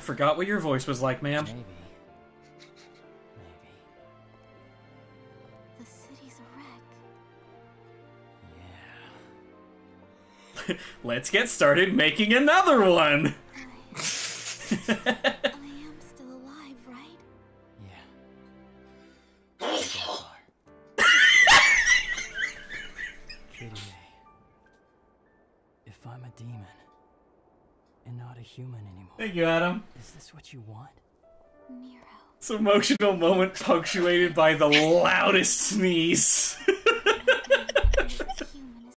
forgot what your voice was like, ma'am. Maybe. Maybe. The city's a wreck. Yeah. Let's get started making another one. I, I am still alive, right? Yeah. So. Kitty May. If I'm a demon and not a human anymore, Thank you, Adam. is this what you want? Nero. This emotional moment punctuated by the loudest sneeze.